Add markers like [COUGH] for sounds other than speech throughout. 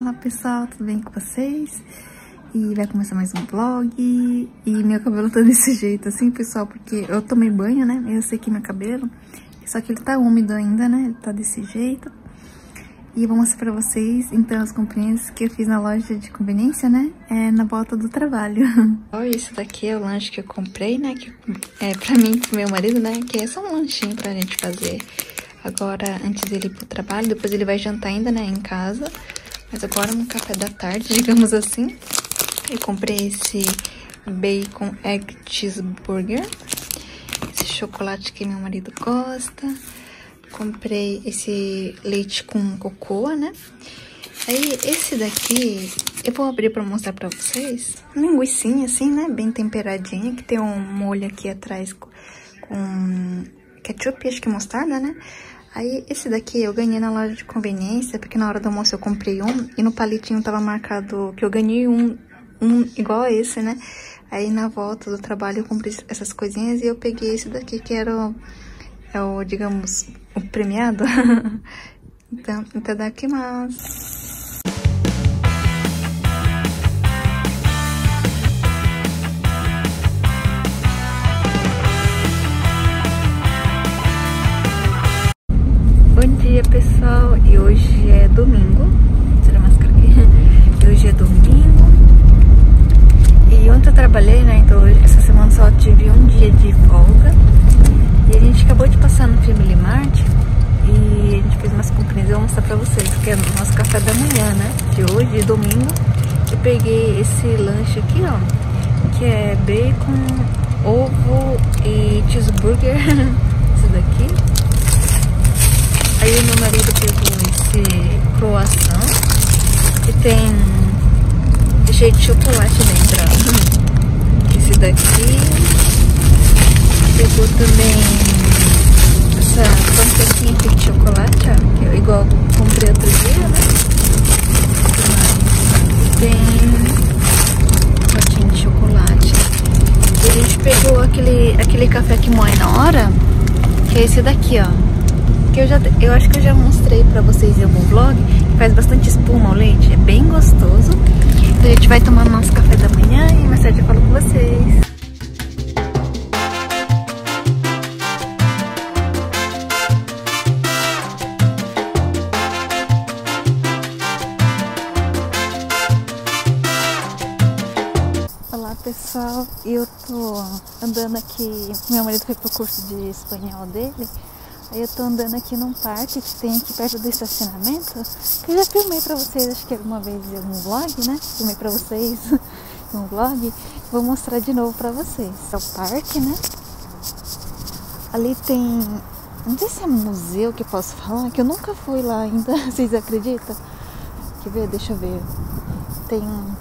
Olá pessoal, tudo bem com vocês? E vai começar mais um vlog E meu cabelo tá [LAUGHS] desse jeito assim, pessoal Porque eu tomei banho, né? Eu sequei meu cabelo Só que ele tá úmido ainda, né? Ele tá desse jeito E eu vou mostrar pra vocês, então, as comprinhas que eu fiz na loja de conveniência, né? É na volta do trabalho [LAUGHS] Olha, esse daqui é o lanche que eu comprei, né? Que é pra mim e pro meu marido, né? Que é só um lanchinho pra gente fazer Agora, antes dele ir pro trabalho Depois ele vai jantar ainda, né? Em casa mas agora no café da tarde, [LAUGHS] digamos assim, eu comprei esse bacon egg cheeseburger. Esse chocolate que meu marido gosta. Comprei esse leite com cocoa, né? Aí, esse daqui, eu vou abrir pra mostrar pra vocês. Linguiça, assim, né? Bem temperadinha, que tem um molho aqui atrás com ketchup, acho que mostarda, né? Aí, esse daqui eu ganhei na loja de conveniência, porque na hora do almoço eu comprei um, e no palitinho tava marcado que eu ganhei um, um igual a esse, né? Aí, na volta do trabalho, eu comprei essas coisinhas e eu peguei esse daqui, que era o, é o digamos, o premiado. [LAUGHS] então, até hoje é domingo, a máscara aqui, e hoje é domingo, e ontem eu trabalhei, né, então essa semana só tive um dia de folga, e a gente acabou de passar no Family Mart, e a gente fez umas comprinhas, eu vou mostrar pra vocês, que é o nosso café da manhã, né, de hoje, domingo, eu peguei esse lanche aqui, ó, que é bacon, ovo e cheeseburger, [LAUGHS] esse daqui, Aí o meu marido pegou tem cheio de chocolate dentro. Esse daqui. Pegou também essa panquequinha aqui de chocolate, ó, que é igual comprei outro dia, né? Tem potinho de chocolate. E a gente pegou aquele, aquele café que moe na hora, que é esse daqui, ó que eu já eu acho que eu já mostrei pra vocês em algum vlog, que faz bastante espuma ao leite, é bem gostoso. Então a gente vai tomar nosso café da manhã e mais tarde eu falo com vocês. Pessoal, eu tô andando aqui, meu marido foi pro curso de espanhol dele Aí eu tô andando aqui num parque que tem aqui perto do estacionamento, que eu já filmei pra vocês, acho que alguma vez em algum vlog, né? Filmei pra vocês [LAUGHS] um vlog. Vou mostrar de novo pra vocês. É o parque, né? Ali tem... Não sei se é museu que eu posso falar, que eu nunca fui lá ainda, [LAUGHS] vocês acreditam? Quer ver? Deixa eu ver. Tem um...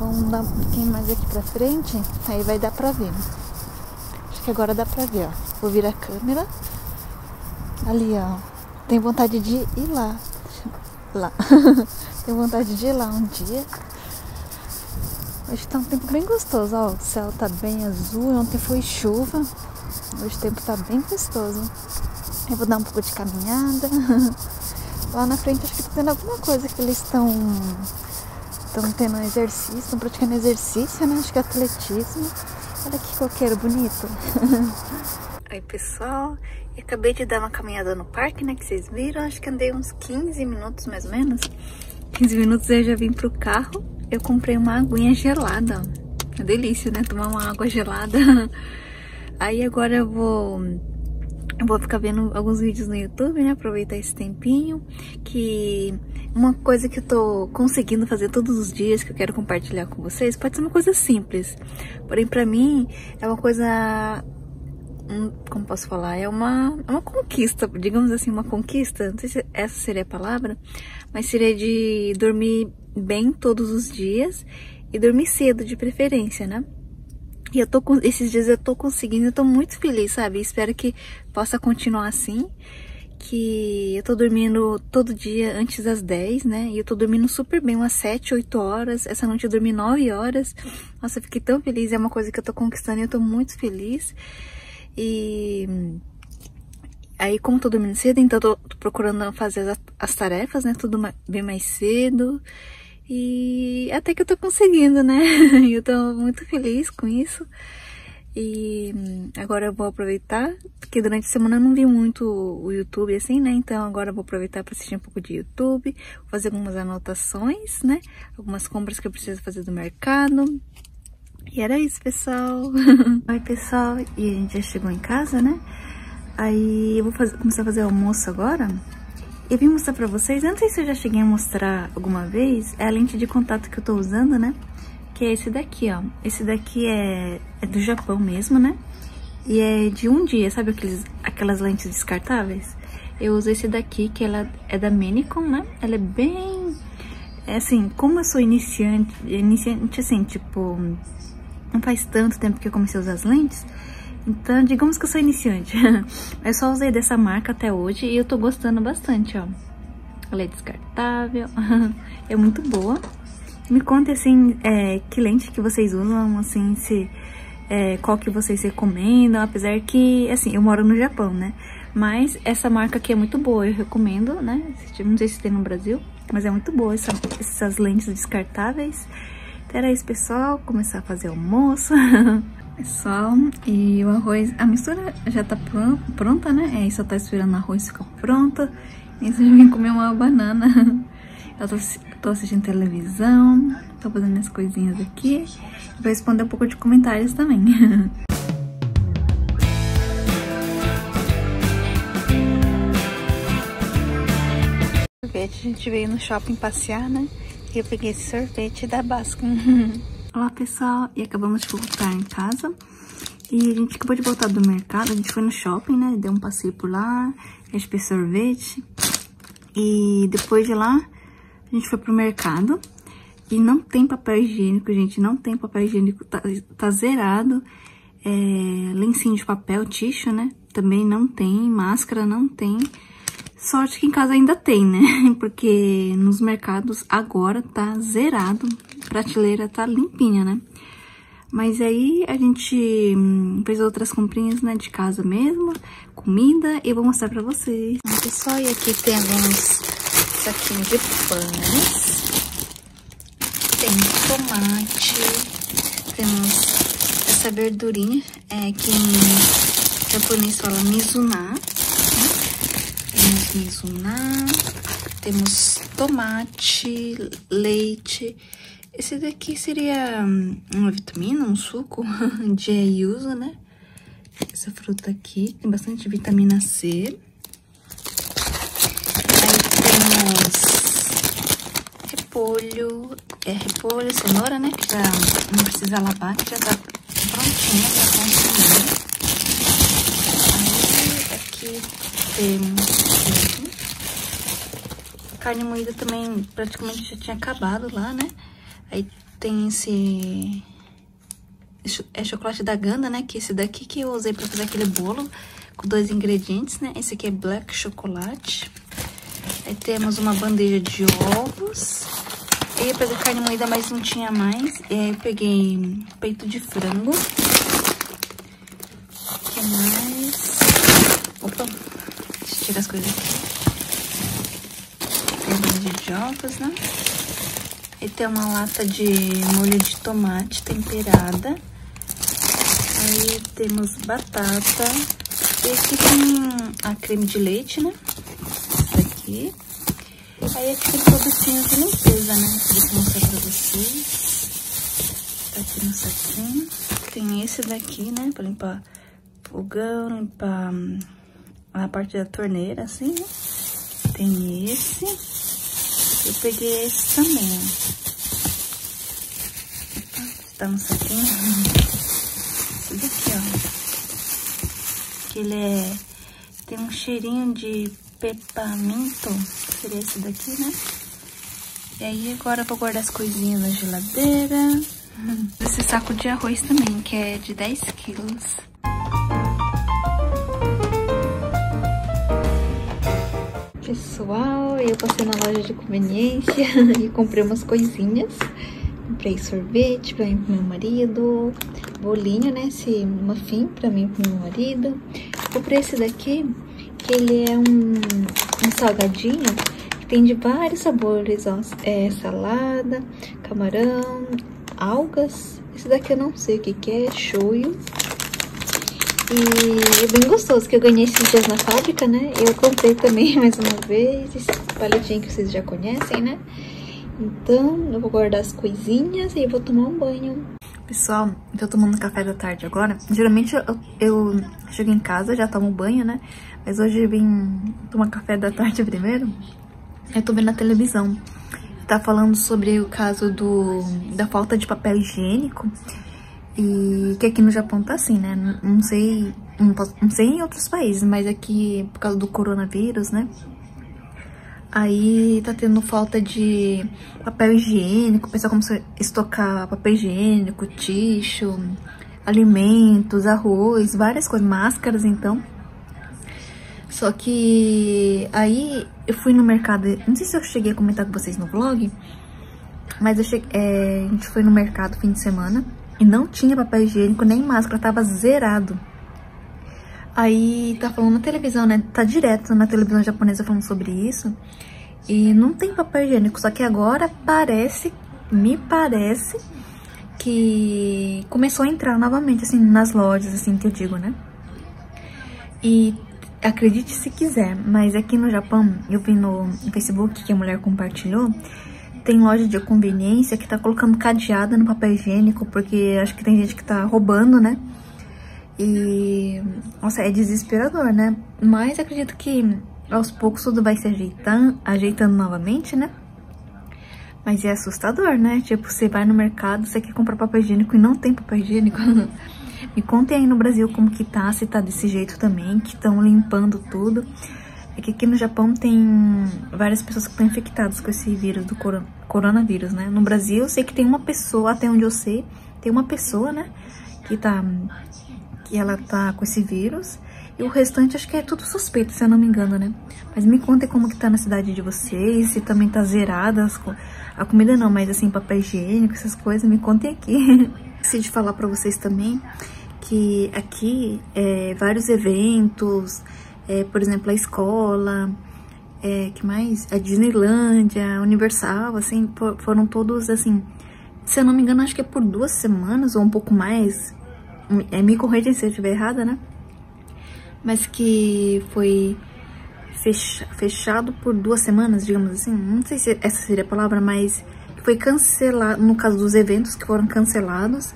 Vamos dar um pouquinho mais aqui pra frente, aí vai dar pra ver. Acho que agora dá pra ver, ó. Vou virar a câmera. Ali, ó. Tenho vontade de ir lá. Lá. [LAUGHS] Tenho vontade de ir lá um dia. Hoje tá um tempo bem gostoso, ó. O céu tá bem azul. Ontem foi chuva. Hoje o tempo tá bem gostoso. Eu vou dar um pouco de caminhada. [LAUGHS] Lá na frente acho que tá tendo alguma coisa que eles estão estão tendo exercício, estão praticando exercício, né? Acho que é atletismo. Olha que coqueiro bonito. [LAUGHS] Aí pessoal, acabei de dar uma caminhada no parque, né, que vocês viram, acho que andei uns 15 minutos mais ou menos. 15 minutos eu já vim pro carro, eu comprei uma aguinha gelada. Uma delícia, né, tomar uma água gelada. [LAUGHS] Aí agora eu vou eu vou ficar vendo alguns vídeos no YouTube, né? Aproveitar esse tempinho. Que uma coisa que eu tô conseguindo fazer todos os dias, que eu quero compartilhar com vocês, pode ser uma coisa simples. Porém, pra mim, é uma coisa um, como posso falar, é uma, é uma conquista, digamos assim, uma conquista, não sei se essa seria a palavra, mas seria de dormir bem todos os dias e dormir cedo de preferência, né? E eu tô com, esses dias eu tô conseguindo, eu tô muito feliz, sabe? Espero que possa continuar assim, que eu tô dormindo todo dia antes das 10, né? E eu tô dormindo super bem, umas 7, 8 horas. Essa noite eu dormi 9 horas. Nossa, eu fiquei tão feliz, é uma coisa que eu tô conquistando e eu tô muito feliz. E Aí, como tô dormindo cedo, então tô, tô procurando fazer as, as, tarefas, né? Tudo bem mais cedo. E até que eu tô conseguindo, né? [LAUGHS] Eu tô muito feliz com isso. E agora eu vou aproveitar, porque durante a semana eu não vi muito o YouTube assim, né? Então agora eu vou aproveitar para assistir um pouco de YouTube, fazer algumas anotações, né? Algumas compras que eu preciso fazer do mercado. E era isso, pessoal. [LAUGHS] Oi, pessoal. E a gente já chegou em casa, né? Aí eu vou fazer, começar a fazer almoço agora. E vim mostrar pra vocês, eu não sei se eu já cheguei a mostrar alguma vez, é a lente de contato que eu tô usando, né? que é esse daqui, ó. Esse daqui é, é do Japão mesmo, né? E é de um dia, sabe aqueles, aquelas lentes descartáveis? Eu uso esse daqui, que ela é da Menicon, né? Ela é bem... É assim, como eu sou iniciante, iniciante assim, tipo... Não faz tanto tempo que eu comecei a usar as lentes, então digamos que eu sou iniciante. [LAUGHS] eu só usei dessa marca até hoje e eu tô gostando bastante, ó. Ela é descartável, [LAUGHS] é muito boa. Me conte, assim, é, que lente que vocês usam, assim, se... É, qual que vocês recomendam, apesar que, assim, eu moro no Japão, né? Mas essa marca aqui é muito boa, eu recomendo, né? Não sei se tem no Brasil, mas é muito boa essa, essas lentes descartáveis. Era isso, pessoal, começar a fazer almoço. [LAUGHS] Pessoal, e o arroz, a mistura já tá pronta, né? É, só tá esperando o arroz ficar pronto. E você já vem comer uma banana. [LAUGHS] Eu tô, tô assistindo televisão, tô fazendo minhas coisinhas aqui. Vou responder um pouco de comentários também. [LAUGHS] a gente veio no shopping passear, né? Eu peguei esse sorvete da Baskin. [LAUGHS] Olá, pessoal, e acabamos de voltar em casa. E a gente acabou de voltar do mercado, a gente foi no shopping, né? Deu um passeio por lá, a gente fez sorvete. E depois de lá, a gente foi pro mercado e não tem papel higiênico, gente. Não tem papel higiênico, tá, tá zerado. É, lencinho de papel, tixo, né? Também não tem. Máscara não tem. Sorte que em casa ainda tem, né? [LAUGHS] Porque nos mercados agora tá zerado. Prateleira tá limpinha, né? Mas aí a gente hum, fez outras comprinhas, né, de casa mesmo, comida, e vou mostrar pra vocês. Pessoal, e aqui tem alguns saquinho de pães. Tem tomate. Temos essa verdurinha, é, que em japonês fala mizuna. Né? Temos. Temos tomate, leite. Esse daqui seria hum, uma vitamina, um suco [LAUGHS] de yuzu, né? Essa fruta aqui tem bastante vitamina C. repolho, é repolho, cenoura, né? Que já não precisa lavar, que já tá prontinha pra consumir. Aí aqui temos carne moída também praticamente já tinha acabado lá, né? Aí tem esse é chocolate da Ganda, né? Que esse daqui que eu usei pra fazer aquele bolo com dois ingredientes, né? Esse aqui é black chocolate. Aí temos uma bandeja de ovos. Eu ia pegar carne moída, mas não tinha mais. E aí eu peguei peito de frango. O que mais? Opa, deixa eu tirar as coisas aqui. Tem de ovos, né? E tem uma lata de molho de tomate temperada. Aí temos batata. E aqui tem a creme de leite, né? Essa aqui. Aí aqui tem produtinhos de limpeza, né? Deixa eu mostrar pra vocês. Tá aqui no saquinho. Tem esse daqui, né? Pra limpar fogão, limpar hum, a parte da torneira, assim, né? Tem esse. Eu peguei esse também. Tá no saquinho. Esse daqui, ó. Que ele é... Tem um cheirinho de pepamento seria esse daqui, né? E aí agora eu vou guardar as coisinhas na geladeira. [LAUGHS] Esse saco de arroz também, que é de 10 quilos. Pessoal, eu passei na loja de conveniência [LAUGHS] e comprei umas coisinhas. Comprei sorvete pra mim pro meu marido, bolinho, né, esse muffin pra mim e pro meu marido. Comprei esse daqui que ele é um, um salgadinho que tem de vários sabores, ó. É salada, camarão, algas. Esse daqui eu não sei o que que é, shoyu. E é bem gostoso, que eu ganhei esses dias na fábrica, né? Eu comprei também [LAUGHS] mais uma vez, esse palitinho que vocês já conhecem, né? Então, eu vou guardar as coisinhas e vou tomar um banho. Pessoal, tô tomando café da tarde agora. Geralmente eu, eu chego em casa, já tomo banho, né? Mas hoje eu vim tomar café da tarde [LAUGHS] primeiro. Eu tô vendo na televisão. Tá falando sobre o caso do, da falta de papel higiênico. E que aqui no Japão tá assim, né? Não sei, não, posso, não sei em outros países, mas aqui por causa do coronavírus, né? Aí tá tendo falta de papel higiênico, o pessoal começou a estocar papel higiênico, tixo, alimentos, arroz, várias coisas, máscaras então. Só que aí eu fui no mercado, não sei se eu cheguei a comentar com vocês no vlog, mas cheguei, é, a gente foi no mercado fim de semana e não tinha papel higiênico nem máscara, tava zerado. Aí tá falando na televisão, né? Tá direto na televisão japonesa falando sobre isso. E não tem papel higiênico, só que agora parece, me parece que começou a entrar novamente, assim, nas lojas, assim, que eu digo, né? E acredite se quiser, mas aqui no Japão, eu vi no Facebook que a mulher compartilhou, tem loja de conveniência que tá colocando cadeada no papel higiênico, porque acho que tem gente que tá roubando, né? E, nossa, é desesperador, né? Mas acredito que aos poucos tudo vai se ajeitando, ajeitando novamente, né? Mas é assustador, né? Tipo, você vai no mercado, você quer comprar papel higiênico e não tem papel higiênico. [LAUGHS] Me contem aí no Brasil como que tá, se tá desse jeito também, que estão limpando tudo. É que aqui no Japão tem várias pessoas que estão infectadas com esse vírus do coronavírus, né? No Brasil, eu sei que tem uma pessoa, até onde eu sei, tem uma pessoa, né? Que tá... Que ela tá com esse vírus. E o restante acho que é tudo suspeito, se eu não me engano, né? Mas me contem como que tá na cidade de vocês, se também tá zerada as, a comida não, mas assim, papel higiênico, essas coisas, me contem aqui. [LAUGHS] Esqueci de falar pra vocês também que aqui é, vários eventos, é, por exemplo, a escola, é, que mais? A Disneylândia, a Universal, assim, foram todos, assim, se eu não me engano, acho que é por duas semanas ou um pouco mais, é, me corrija se eu estiver errada, né? Mas que foi fechado por duas semanas, digamos assim, não sei se essa seria a palavra, mas foi cancelado, no caso dos eventos que foram cancelados,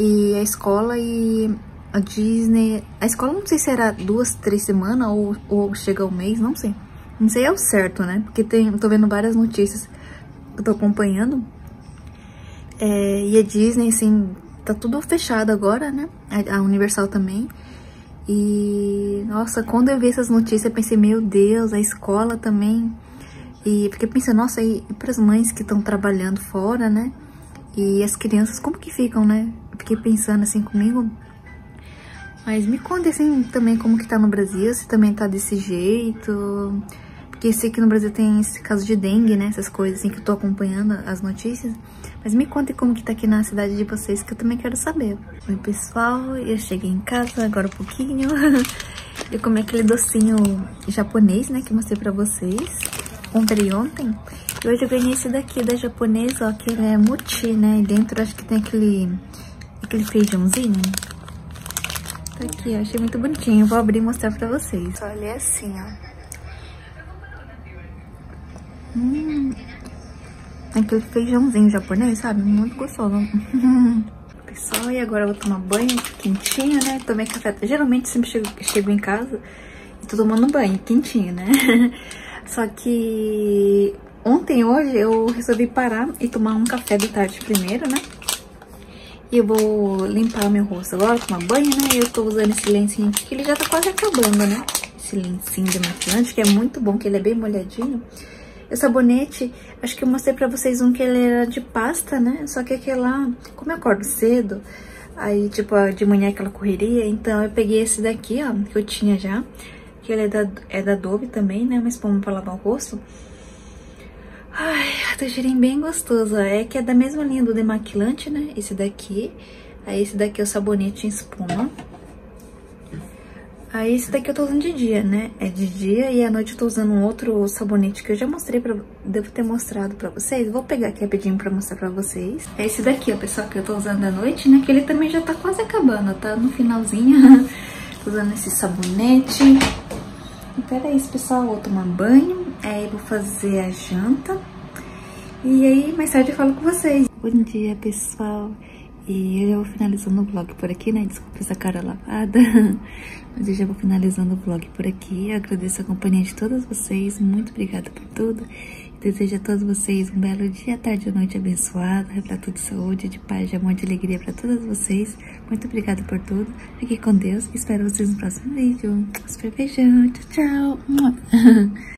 e a escola e a Disney... A escola não sei se era duas, três semanas ou, ou chega ao mês, não sei. Não sei ao certo, né? Porque tem, tô vendo várias notícias que eu tô acompanhando. É, e a Disney, assim, tá tudo fechado agora, né? A, Universal também. E, nossa, quando eu vi essas notícias, eu pensei, meu Deus, a escola também. E fiquei pensando, nossa, e, e para as mães que estão trabalhando fora, né? E as crianças, como que ficam, né? fiquei pensando assim comigo. Mas me conta assim também como que tá no Brasil, se também tá desse jeito. Porque sei que no Brasil tem esse caso de dengue, né? Essas coisas assim que eu tô acompanhando as notícias. Mas me conta como que tá aqui na cidade de vocês, que eu também quero saber. Oi, pessoal, eu cheguei em casa agora um pouquinho. [LAUGHS] eu comi aquele docinho japonês, né? Que eu mostrei pra vocês. Comprei ontem. E hoje eu ganhei esse daqui da japonesa, ó, que é mochi, né? E dentro acho que tem aquele aquele feijãozinho. Tá aqui, ó, achei muito bonitinho. Vou abrir e mostrar pra vocês. Olha, assim, ó. Hum, aquele feijãozinho japonês, sabe? Muito gostoso. [LAUGHS] Pessoal, e agora eu vou tomar banho quentinho, né? Tomei café. Geralmente sempre chego, chego em casa e tô tomando banho quentinho, né? [LAUGHS] Só que ontem, hoje, eu resolvi parar e tomar um café da tarde primeiro, né? E eu vou limpar meu rosto agora, tomar banho, né? Eu tô usando esse lencinho aqui, que ele já tá quase acabando, né? Esse lencinho demaquilante, que é muito bom, que ele é bem molhadinho. O sabonete, acho que eu mostrei pra vocês um que ele era de pasta, né? Só que aquele lá, como eu acordo cedo, aí, tipo, de manhã aquela correria, então eu peguei esse daqui, ó, que eu tinha já. Que ele é da, é da Adobe também, né? Uma espuma pra lavar o rosto. Ai, tá cheirinho bem gostoso. É que é da mesma linha do demaquilante, né? Esse daqui. Aí esse daqui é o sabonete em espuma. Aí esse daqui eu tô usando de dia, né? É de dia e à noite eu tô usando um outro sabonete que eu já mostrei pra... Devo ter mostrado pra vocês. Vou pegar aqui rapidinho pra mostrar pra vocês. É esse daqui, ó, pessoal, que eu tô usando à noite, né? Que ele também já tá quase acabando, tá no finalzinho. [LAUGHS] tô usando esse sabonete. Então era isso, pessoal. Vou tomar banho. Aí vou fazer a janta. E aí mais tarde eu falo com vocês. Bom dia, pessoal. E eu já vou finalizando o vlog por aqui, né? Desculpa essa cara lavada. [LAUGHS] Mas eu já vou finalizando o vlog por aqui. Eu agradeço a companhia de todos vocês. Muito obrigada por tudo. Desejo a todos vocês um belo dia, tarde e noite abençoado. Repleto de saúde, de paz, de amor, de alegria para todos vocês. Muito obrigada por tudo. Fique com Deus. Espero vocês no próximo vídeo. Super beijão. Tchau, tchau. [LAUGHS]